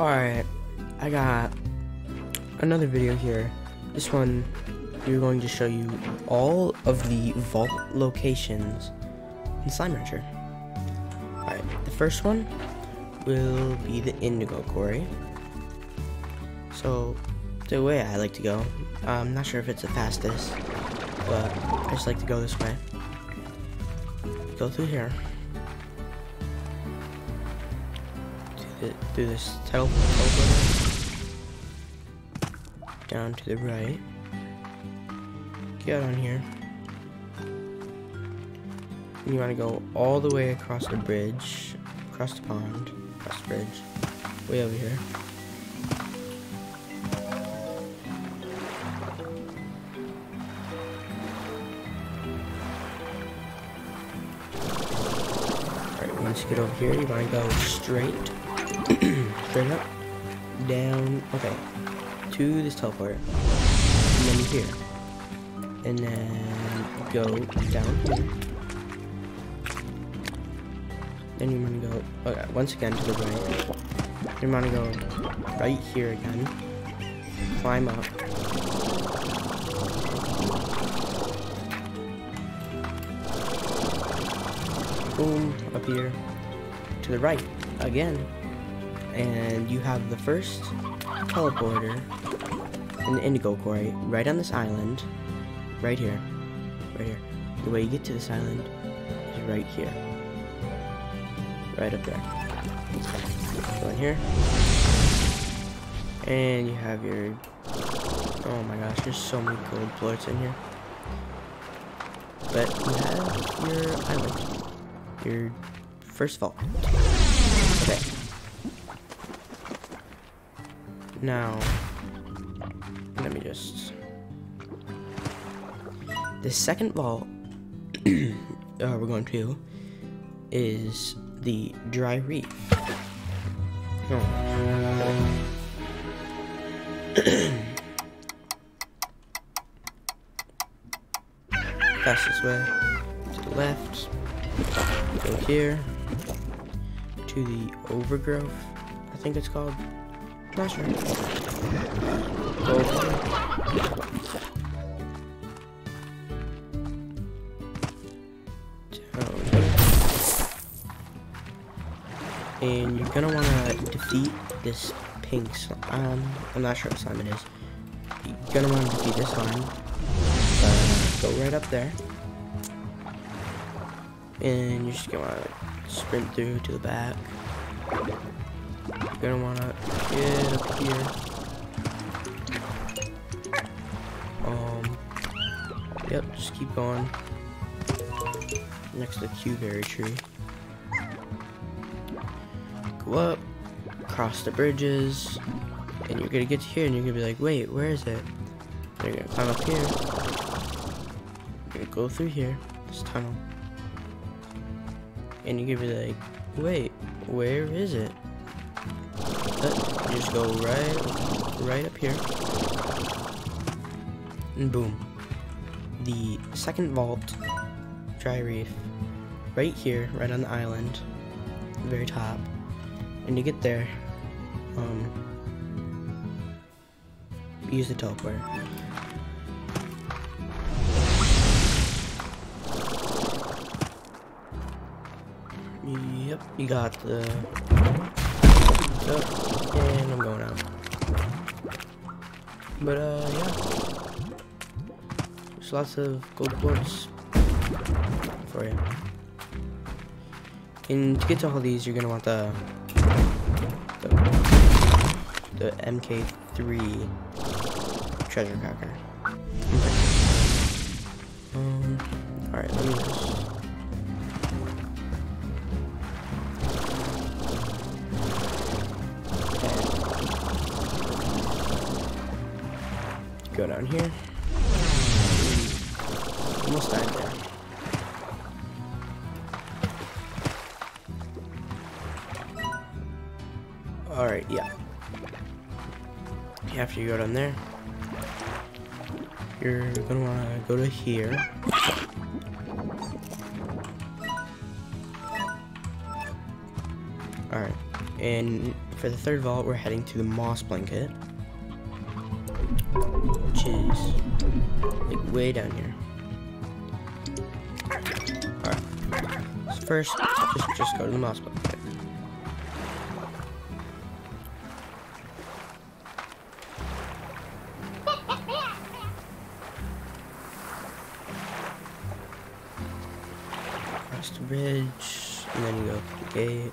Alright, I got another video here. This one, we're going to show you all of the vault locations in Slime Rancher. Alright, the first one will be the Indigo Quarry. So, the way I like to go, I'm not sure if it's the fastest, but I just like to go this way. Go through here. Through this tele teleporter down to the right. Get on here. And you want to go all the way across the bridge, across the pond, across the bridge, way over here. Once you get over here, you want to go straight straight up, down, okay, to this teleporter, and then here, and then go down here. Then you want to go, okay, once again to the right. You want to go right here again, climb up. Boom, up here, to the right, again, and you have the first teleporter in the Indigo Quarry right on this island, right here, right here. The way you get to this island is right here, right up there. Go in here, and you have your. Oh my gosh, there's so many gold floors in here. But you have your island, your first vault. Okay. Now, let me just... The second vault uh, we're going to is the dry reef. Oh. Fastest way to the left. Go here to the overgrowth, I think it's called. Not sure. And you're gonna wanna defeat this pink slime. Um, I'm not sure what slime it is. You're gonna wanna defeat this slime. Uh, go right up there. And you're just gonna sprint through to the back. You're gonna wanna get up here. Um, yep, just keep going. Next to the Cuberry tree. Go up, cross the bridges, and you're gonna get to here and you're gonna be like, wait, where is it? And you're gonna climb up here. You're gonna go through here, this tunnel. And you're gonna be like, wait, where is it? But you just go right, right up here. And boom. The second vault, dry reef, right here, right on the island, the very top. And to get there, um, use the teleporter. Yep, you got the. Yep, and I'm going out. But uh, yeah, there's lots of gold quartz for you. And to get to all these, you're gonna want the the, the MK3 treasure cracker. Um, all right, let me just. Go down here. Almost died there. Alright, yeah. After you go down there, you're gonna wanna go to here. Alright, and for the third vault, we're heading to the moss blanket, way down here. Alright. So first, just just go to the moss blanket. Across the bridge, and then you go through the gate.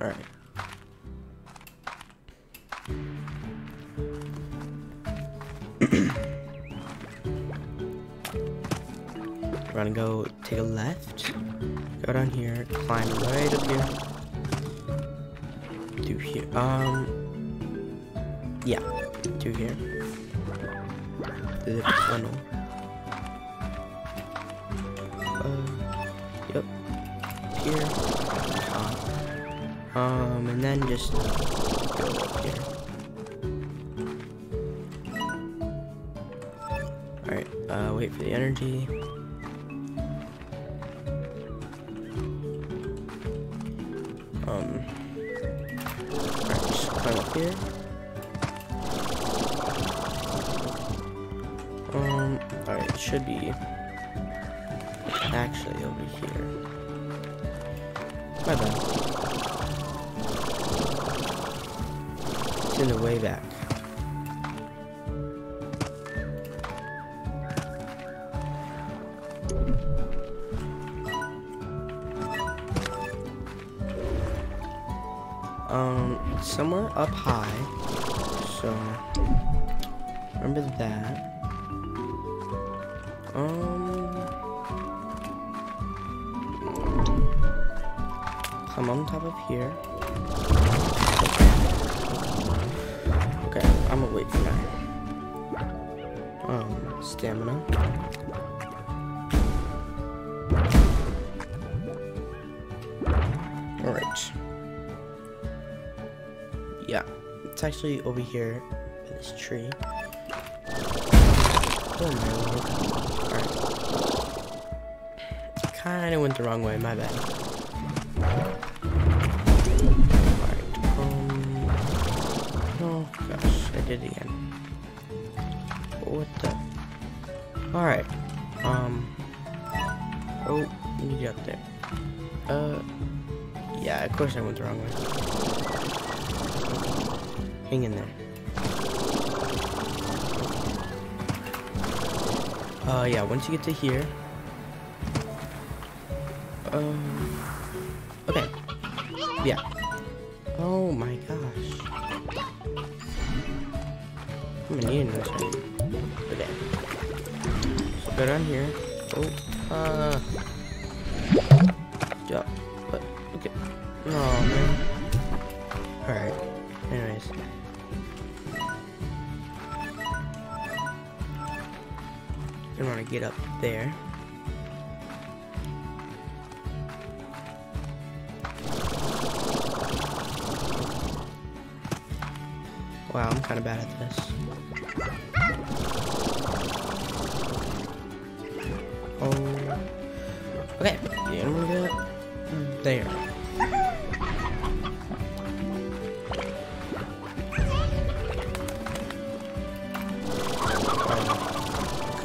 Alright. We're gonna go take a left, go down here, climb right up here. Do here. Um. Yeah, do here. Through the tunnel. Uh, yep. Here. Top. Um, and then just go up here. Alright, uh, wait for the energy. Um, alright, it should be actually over here. My bad. It's in the way back. Um, somewhere up high. So, remember that. Um, come on top of here. Okay, I'm gonna wait for that. Um, stamina. Alright. Yeah, it's actually over here this tree. Oh my lord. Kinda went the wrong way, my bad. Alright, um... Oh gosh, I did it again. What the... Alright, um... Oh, get up there. Uh... Yeah, of course I went the wrong way. Hang in there. Uh, yeah, once you get to here. Um. Okay. Yeah. Oh my gosh. I'm gonna need this right. Okay. So go down here. Oh, uh. Yeah. But, okay. Oh, man. Alright. Anyways. You want to get up there. Wow, I'm kind of bad at this. Oh. Okay, yeah, I'm gonna get there.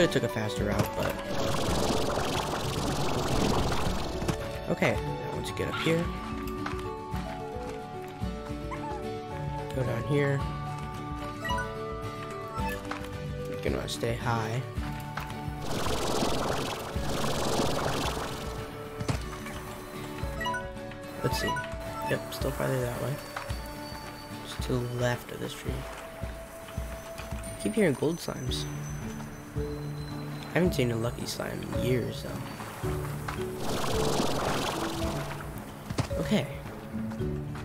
Could have took a faster route, but okay. Once you get up here, go down here. You're gonna stay high. Let's see. Yep, still farther that way. Just to the left of this tree. keep hearing gold slimes. I haven't seen a lucky slime in years, though. Okay.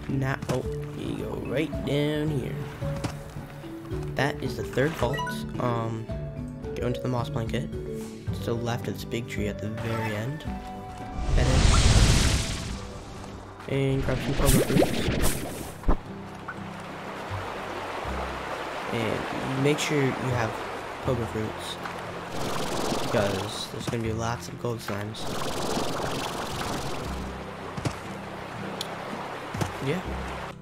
Now, oh, you go right down here. That is the third vault. Um, go into the moss blanket. To the left of this big tree at the very end. And grab some pogo fruits. And make sure you have pogo fruits because there's going to be lots of gold slimes. yeah.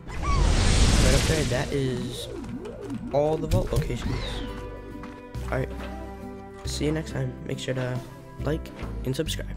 Right up there, that is all the vault locations. Alright, see you next time. Make sure to like and subscribe.